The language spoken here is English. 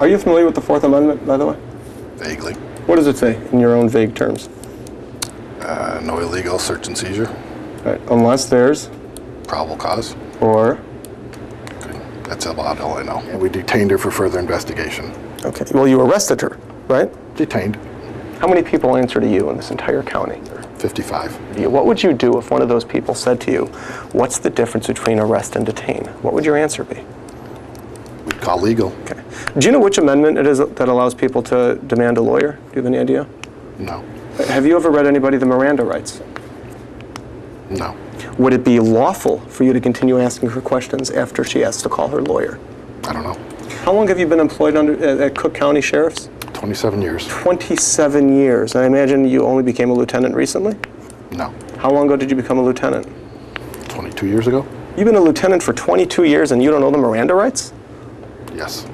Are you familiar with the Fourth Amendment, by the way? Vaguely. What does it say in your own vague terms? Uh, no illegal search and seizure. Right. Unless there's, Probable cause. or, That's about all I know. And we detained her for further investigation. okay, well, you arrested her, right? Detained. How many people answer to you in this entire county? 55. What would you do if one of those people said to you, what's the difference between arrest and detain? What would your answer be? We'd call legal. Okay. Do you know which amendment it is that allows people to demand a lawyer? Do you have any idea? No. Have you ever read anybody the Miranda rights? No. Would it be lawful for you to continue asking her questions after she has to call her lawyer? I don't know. How long have you been employed under, at, at Cook County Sheriff's? 27 years. 27 years. I imagine you only became a lieutenant recently? No. How long ago did you become a lieutenant? 22 years ago? You've been a lieutenant for 22 years and you don't know the Miranda rights? Yes.